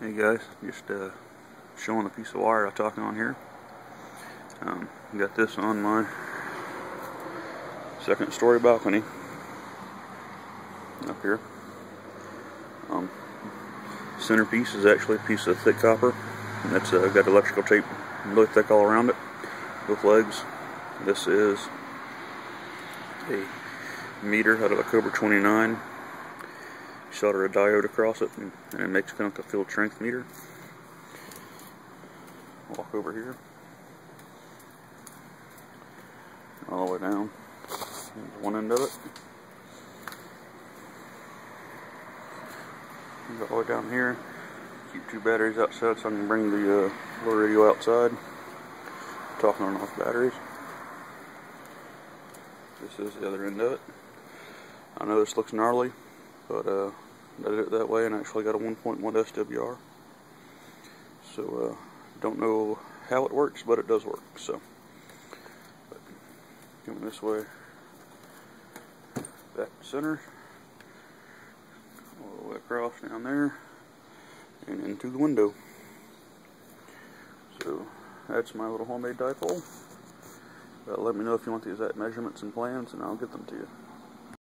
Hey guys, just uh, showing a piece of wire I'm talking on here. Um, got this on my second story balcony up here. Um, centerpiece is actually a piece of thick copper. That's uh, got electrical tape really thick all around it, both legs. This is a meter out of a Cobra 29 solder a diode across it and, and it makes kind of like a field strength meter. Walk over here. All the way down. Here's one end of it. all the way down here. Keep two batteries outside so I can bring the uh, little radio outside. Talking on off batteries. This is the other end of it. I know this looks gnarly, but uh, Did it that way and actually got a 1.1 SWR. So, uh, don't know how it works, but it does work. So, but coming this way, back center, all the way across down there, and into the window. So, that's my little homemade dipole. Uh, let me know if you want the exact measurements and plans, and I'll get them to you.